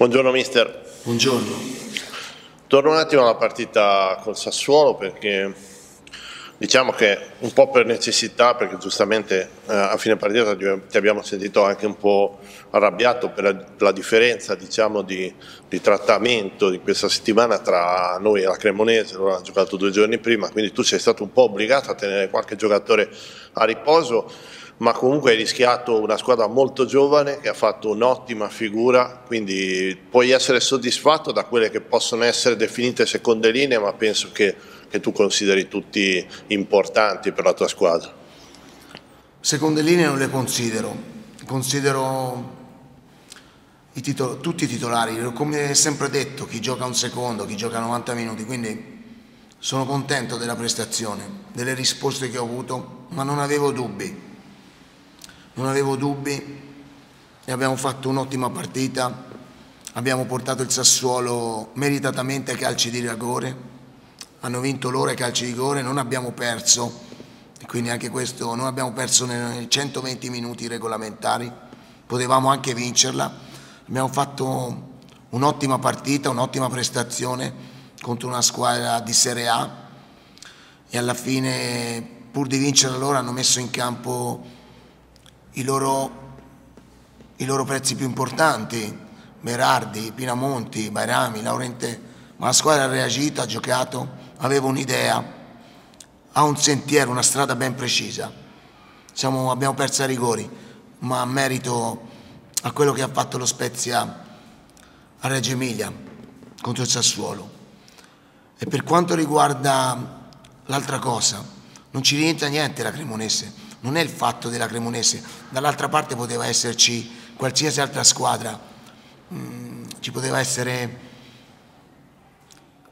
Buongiorno mister. Buongiorno. Torno un attimo alla partita col Sassuolo perché diciamo che un po' per necessità, perché giustamente eh, a fine partita ti abbiamo sentito anche un po' arrabbiato per la, per la differenza diciamo, di, di, trattamento di questa settimana tra noi e la Cremonese, loro hanno giocato due giorni prima, quindi tu sei stato un po' obbligato a tenere qualche giocatore a riposo ma comunque hai rischiato una squadra molto giovane che ha fatto un'ottima figura, quindi puoi essere soddisfatto da quelle che possono essere definite seconde linee, ma penso che, che tu consideri tutti importanti per la tua squadra. Seconde linee non le considero, considero i titolo, tutti i titolari, come sempre detto, chi gioca un secondo, chi gioca 90 minuti, quindi sono contento della prestazione, delle risposte che ho avuto, ma non avevo dubbi non avevo dubbi e abbiamo fatto un'ottima partita, abbiamo portato il Sassuolo meritatamente ai calci di rigore, hanno vinto loro ai calci di rigore, non abbiamo perso, quindi anche questo, non abbiamo perso nei 120 minuti regolamentari, potevamo anche vincerla, abbiamo fatto un'ottima partita, un'ottima prestazione contro una squadra di Serie A. E alla fine pur di vincere loro hanno messo in campo i loro, i loro pezzi più importanti, Berardi, Pinamonti, Bairami, Laurente, ma la squadra ha reagito, ha giocato, aveva un'idea, ha un sentiero, una strada ben precisa. Siamo, abbiamo perso a rigori, ma a merito a quello che ha fatto lo Spezia a Reggio Emilia contro il Sassuolo. E per quanto riguarda l'altra cosa, non ci rientra niente la Cremonese non è il fatto della Cremonese, dall'altra parte poteva esserci qualsiasi altra squadra, mm, ci poteva essere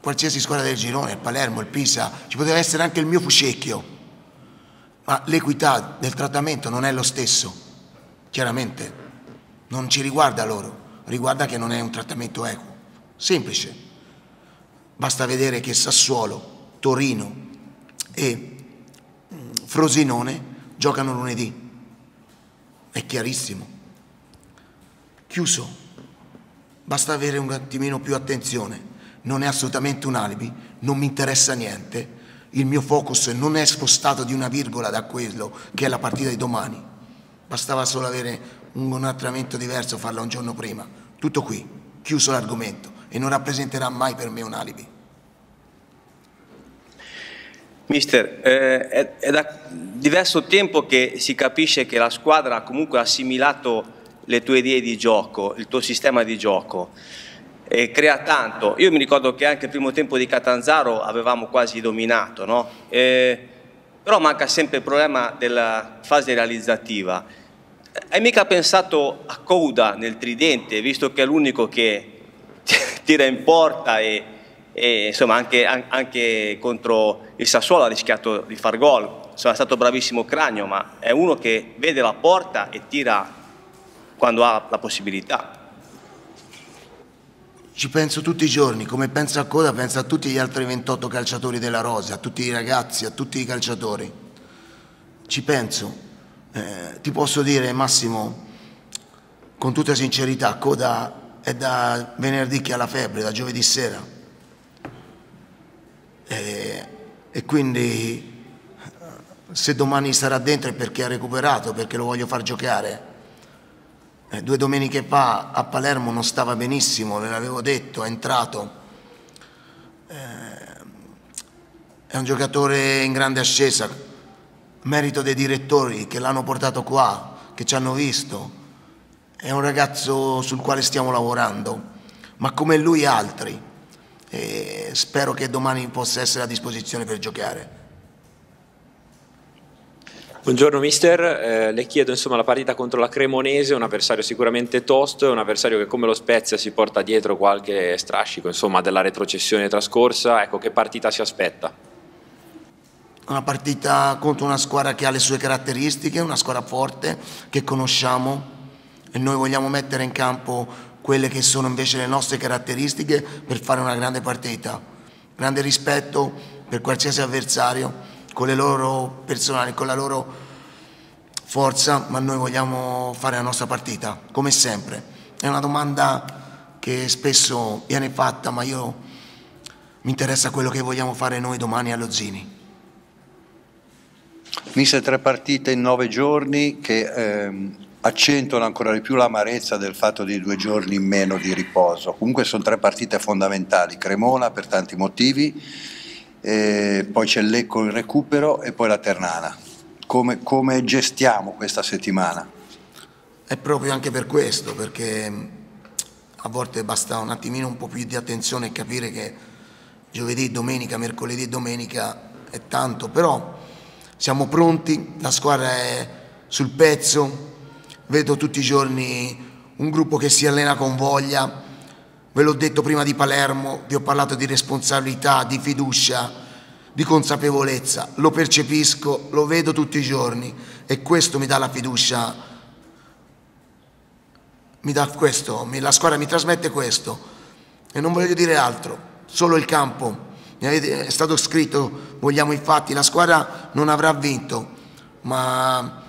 qualsiasi squadra del girone, il Palermo, il Pisa, ci poteva essere anche il mio Fucecchio, ma l'equità del trattamento non è lo stesso, chiaramente, non ci riguarda loro, riguarda che non è un trattamento equo, semplice, basta vedere che Sassuolo, Torino e mm, Frosinone giocano lunedì. È chiarissimo. Chiuso. Basta avere un attimino più attenzione. Non è assolutamente un alibi, non mi interessa niente. Il mio focus non è spostato di una virgola da quello che è la partita di domani. Bastava solo avere un allenamento diverso, farla un giorno prima. Tutto qui, chiuso l'argomento e non rappresenterà mai per me un alibi. Mister, eh, è, è, da diverso tempo che si capisce che la squadra ha comunque assimilato le tue idee di gioco, il tuo sistema di gioco e crea tanto. Io mi ricordo che anche il primo tempo di Catanzaro avevamo quasi dominato, no? eh, però manca sempre il problema della fase realizzativa. Hai mica pensato a Coda nel tridente, visto che è l'unico che tira in porta e e insomma anche, anche, contro il Sassuolo ha rischiato di far gol, Sono stato bravissimo Cranio, ma è uno che vede la porta e tira quando ha la possibilità. Ci penso tutti i giorni, come penso a Coda, penso a tutti gli altri 28 calciatori della Rosa, a tutti i ragazzi, a tutti i calciatori. Ci penso. Eh, ti posso dire, Massimo, con tutta sincerità, Coda è da venerdì che ha la febbre, da giovedì sera e, e quindi se domani sarà dentro è perché ha recuperato, perché lo voglio far giocare. Eh, due domeniche fa a Palermo non stava benissimo, ve l'avevo detto, è entrato. Eh, è un giocatore in grande ascesa, merito dei direttori che l'hanno portato qua, che ci hanno visto. È un ragazzo sul quale stiamo lavorando, ma come lui altri e spero che domani possa essere a disposizione per giocare. Buongiorno mister, eh, le chiedo insomma la partita contro la Cremonese, un avversario sicuramente tosto, un avversario che come lo Spezia si porta dietro qualche strascico insomma, della retrocessione trascorsa, ecco che partita si aspetta? Una partita contro una squadra che ha le sue caratteristiche, una squadra forte che conosciamo e noi vogliamo mettere in campo quelle che sono invece le nostre caratteristiche per fare una grande partita. Grande rispetto per qualsiasi avversario, con le loro personali, con la loro forza, ma noi vogliamo fare la nostra partita, come sempre. È una domanda che spesso viene fatta, ma io mi interessa quello che vogliamo fare noi domani allo Zini. Mister, tre partite in nove giorni che ehm, accentuano ancora di più l'amarezza del fatto di due giorni in meno di riposo. Comunque sono tre partite fondamentali, Cremona per tanti motivi, poi c'è Lecco in recupero e poi la Ternana. Come, come gestiamo questa settimana? È proprio anche per questo, perché a volte basta un attimino un po' più di attenzione e capire che giovedì, domenica, mercoledì domenica è tanto, però siamo pronti, la squadra è sul pezzo, vedo tutti i giorni un gruppo che si allena con voglia, ve l'ho detto prima di Palermo, vi ho parlato di responsabilità, di fiducia, di consapevolezza, lo percepisco, lo vedo tutti i giorni e questo mi dà la fiducia, mi dà questo, la squadra mi trasmette questo. E non voglio dire altro, solo il campo, è stato scritto, vogliamo i fatti, la squadra non avrà vinto, ma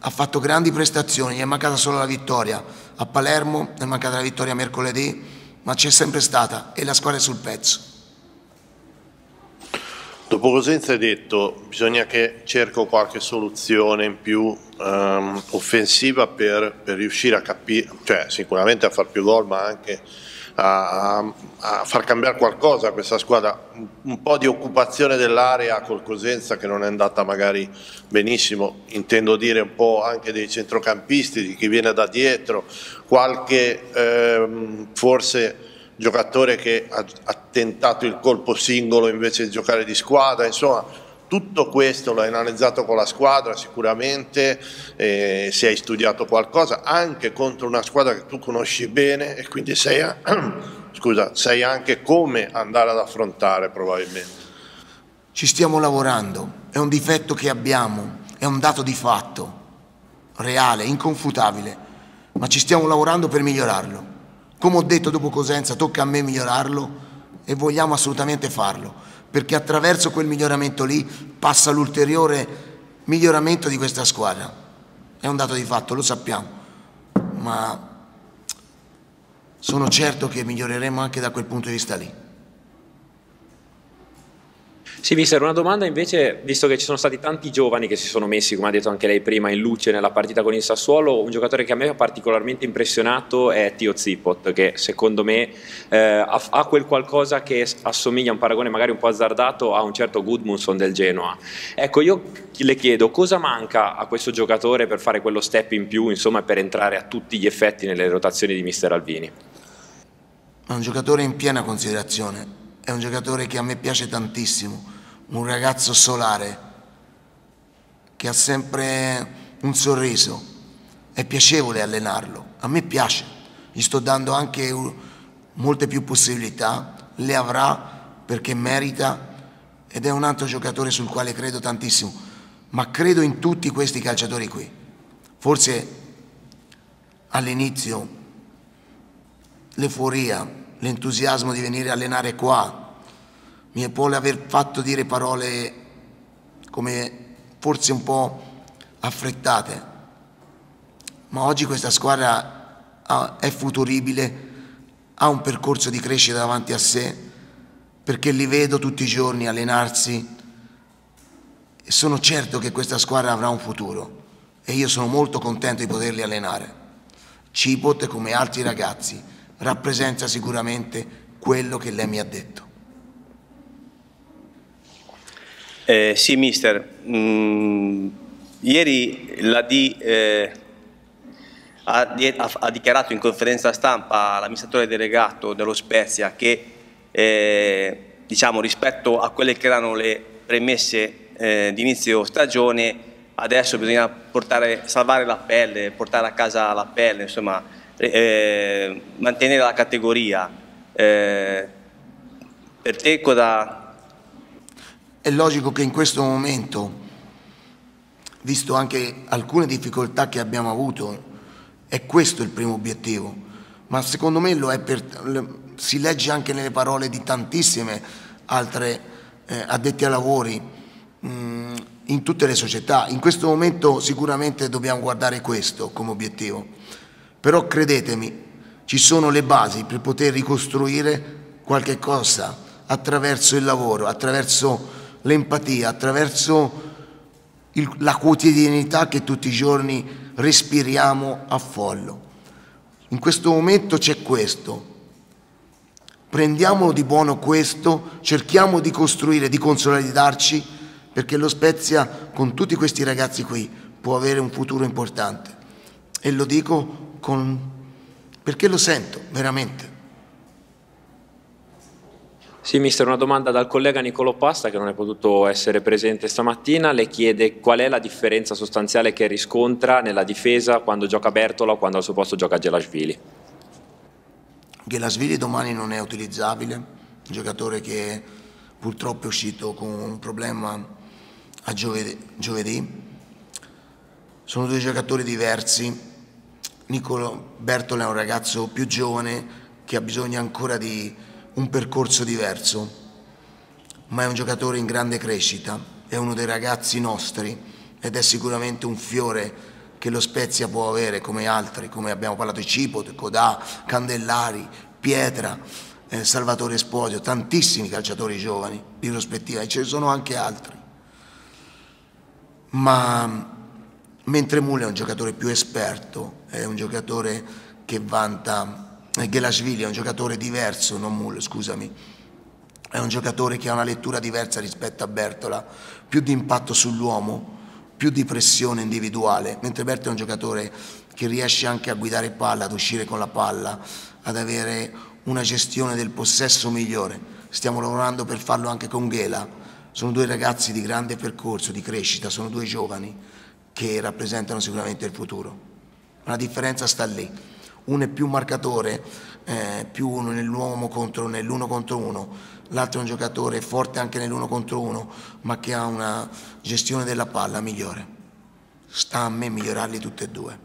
ha fatto grandi prestazioni, gli è mancata solo la vittoria. A Palermo è mancata la vittoria mercoledì, ma c'è sempre stata e la squadra è sul pezzo. Dopo Cosenza hai detto bisogna che cerco qualche soluzione in più um, offensiva per, per riuscire a capire, cioè sicuramente a far più gol ma anche a, a, far cambiare qualcosa a questa squadra, un po' di occupazione dell'area col Cosenza che non è andata magari benissimo, intendo dire un po' anche dei centrocampisti, di chi viene da dietro, qualche ehm, forse giocatore che ha, ha tentato il colpo singolo invece di giocare di squadra, insomma tutto questo l'hai analizzato con la squadra sicuramente, eh, se hai studiato qualcosa, anche contro una squadra che tu conosci bene e quindi sai, scusa, sai anche come andare ad affrontare probabilmente. Ci stiamo lavorando, è un difetto che abbiamo, è un dato di fatto, reale, inconfutabile, ma ci stiamo lavorando per migliorarlo. Come ho detto dopo Cosenza, tocca a me migliorarlo e vogliamo assolutamente farlo perché attraverso quel miglioramento lì passa l'ulteriore miglioramento di questa squadra. È un dato di fatto, lo sappiamo, ma sono certo che miglioreremo anche da quel punto di vista lì. Sì, mister, una domanda invece, visto che ci sono stati tanti giovani che si sono messi, come ha detto anche lei prima, in luce nella partita con il Sassuolo, un giocatore che a me ha particolarmente impressionato è Tio Zipot, che secondo me eh, ha, ha, quel qualcosa che assomiglia a un paragone magari un po' azzardato a un certo Goodmunson del Genoa. Ecco, io le chiedo cosa manca a questo giocatore per fare quello step in più, insomma, per entrare a tutti gli effetti nelle rotazioni di mister Alvini? È un giocatore in piena considerazione è un giocatore che a me piace tantissimo, un ragazzo solare che ha sempre un sorriso, è piacevole allenarlo, a me piace, gli sto dando anche molte più possibilità, le avrà perché merita ed è un altro giocatore sul quale credo tantissimo, ma credo in tutti questi calciatori qui. Forse all'inizio l'euforia, l'entusiasmo di venire a allenare qua mi può aver fatto dire parole come forse un po' affrettate, ma oggi questa squadra è futuribile, ha un percorso di crescita davanti a sé, perché li vedo tutti i giorni allenarsi e sono certo che questa squadra avrà un futuro e io sono molto contento di poterli allenare. Cipot, come altri ragazzi, rappresenta sicuramente quello che lei mi ha detto. Eh, sì, mister. Mm, ieri la D eh, ha, ha, dichiarato in conferenza stampa l'amministratore delegato dello Spezia che eh, diciamo, rispetto a quelle che erano le premesse eh, di inizio stagione adesso bisogna portare, salvare la pelle, portare a casa la pelle, insomma, eh, mantenere la categoria. Eh, per te cosa, è logico che in questo momento, visto anche alcune difficoltà che abbiamo avuto, è questo il primo obiettivo, ma secondo me lo è per, si legge anche nelle parole di tantissime altre eh, addetti ai lavori mh, mm, in tutte le società. In questo momento sicuramente dobbiamo guardare questo come obiettivo, però credetemi ci sono le basi per poter ricostruire qualche cosa attraverso il lavoro, attraverso l'empatia, attraverso il, la quotidianità che tutti i giorni respiriamo a follo. In questo momento c'è questo. Prendiamolo di buono questo, cerchiamo di costruire, di consolidarci, perché lo Spezia con tutti questi ragazzi qui può avere un futuro importante. E lo dico con... perché lo sento, veramente. Sì, mister, una domanda dal collega Nicolo Pasta che non è potuto essere presente stamattina. Le chiede qual è la differenza sostanziale che riscontra nella difesa quando gioca Bertola o quando al suo posto gioca Gelashvili. Gelashvili domani non è utilizzabile, un giocatore che purtroppo è uscito con un problema a giovedì. Sono due giocatori diversi. Nicolo Bertola è un ragazzo più giovane che ha bisogno ancora di un percorso diverso, ma è un giocatore in grande crescita, è uno dei ragazzi nostri ed è sicuramente un fiore che lo Spezia può avere come altri, come abbiamo parlato di Cipote, Codà, Candellari, Pietra, eh, Salvatore Esposio, tantissimi calciatori giovani di prospettiva e ce ne sono anche altri. Ma mentre Mule è un giocatore più esperto, è un giocatore che vanta Gelashvili è un giocatore diverso, non Mull, scusami, è un giocatore che ha una lettura diversa rispetto a Bertola, più di impatto sull'uomo, più di pressione individuale, mentre Bertola è un giocatore che riesce anche a guidare palla, ad uscire con la palla, ad avere una gestione del possesso migliore. Stiamo lavorando per farlo anche con Ghela. Sono due ragazzi di grande percorso, di crescita, sono due giovani che rappresentano sicuramente il futuro. La differenza sta lì uno è più marcatore, eh, più uno nell'uomo contro nell'uno contro uno, l'altro è un giocatore forte anche nell'uno contro uno, ma che ha una gestione della palla migliore. Sta a me migliorarli tutti e due.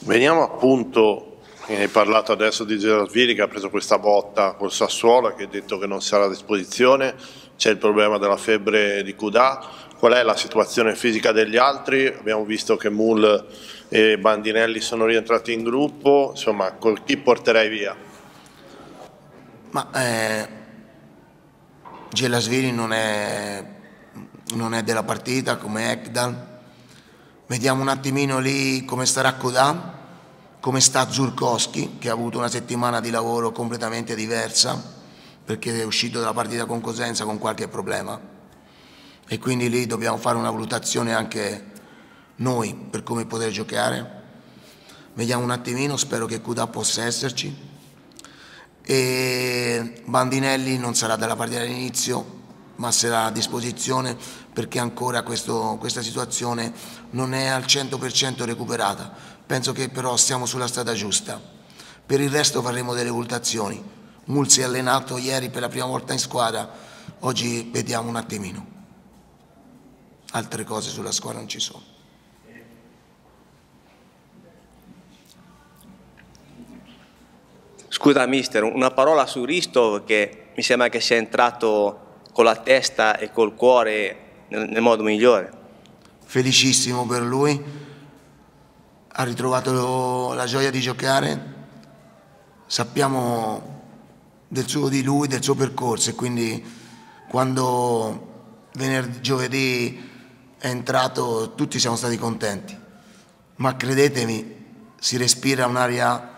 Veniamo appunto, hai parlato adesso di Gerasvili che ha preso questa botta col Sassuolo, che ha detto che non sarà a disposizione, c'è il problema della febbre di Cudà, qual è la situazione fisica degli altri? Abbiamo visto che Mull e Bandinelli sono rientrati in gruppo, insomma, con chi porterei via? Ma eh, Gelasvili non è, non è della partita come Ekdal. Vediamo un attimino lì come starà Kodam, come sta Zurkowski, che ha avuto una settimana di lavoro completamente diversa, perché è uscito dalla partita con Cosenza con qualche problema. E quindi lì dobbiamo fare una valutazione anche noi per come poter giocare. Vediamo un attimino, spero che Cuda possa esserci. E Bandinelli non sarà dalla partita all'inizio, ma sarà a disposizione perché ancora questo, questa situazione non è al 100% recuperata. Penso che però stiamo sulla strada giusta. Per il resto faremo delle valutazioni. Mulsi è allenato ieri per la prima volta in squadra, oggi vediamo un attimino. Altre cose sulla squadra non ci sono. Scusa mister, una parola su Risto che mi sembra che sia entrato con la testa e col cuore nel, nel modo migliore. Felicissimo per lui, ha ritrovato la gioia di giocare, sappiamo del suo, di lui, del suo percorso e quindi quando venerdì, giovedì è entrato tutti siamo stati contenti, ma credetemi si respira un'aria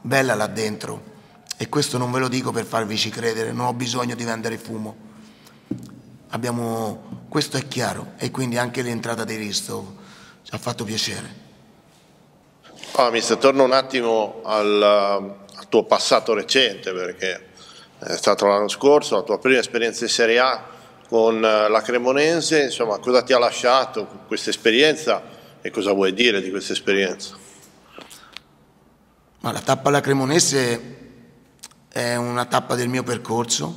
bella là dentro e questo non ve lo dico per farvi ci credere, non ho bisogno di vendere fumo. Abbiamo, questo è chiaro e quindi anche l'entrata di Risto ci ha fatto piacere. Ah, mister, torno un attimo al, al tuo passato recente perché è stato l'anno scorso la tua prima esperienza in Serie A con la Cremonese, insomma cosa ti ha lasciato questa esperienza e cosa vuoi dire di questa esperienza? Ma la tappa alla Cremonese è una tappa del mio percorso,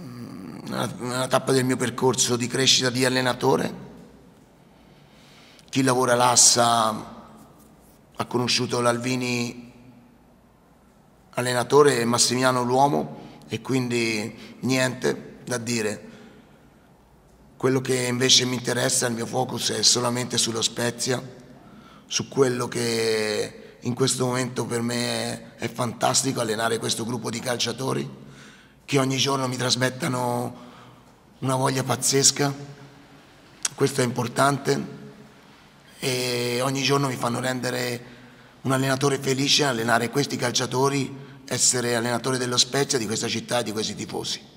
mm, una tappa del mio percorso di crescita di allenatore. Chi lavora all'Assa ha conosciuto l'Alvini allenatore e Massimiano l'uomo e quindi niente da dire. Quello che invece mi interessa, il mio focus è solamente sullo Spezia su quello che in questo momento per me è fantastico allenare questo gruppo di calciatori che ogni giorno mi trasmettano una voglia pazzesca, questo è importante e ogni giorno mi fanno rendere un allenatore felice, allenare questi calciatori, essere allenatore dello Spezia, di questa città e di questi tifosi.